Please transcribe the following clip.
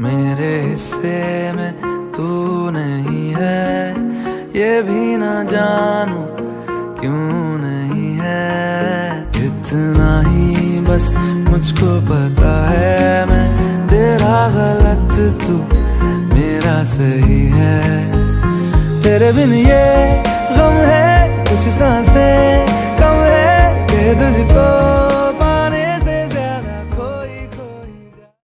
मेरे हिस्से में तू नहीं है। ये भी ना जानू क्यों नहीं है। इतना ही बस मुझको पता है मैं। तेरा गलत तू मेरा सही है। तेरे बिन ये गम है कुछ सांस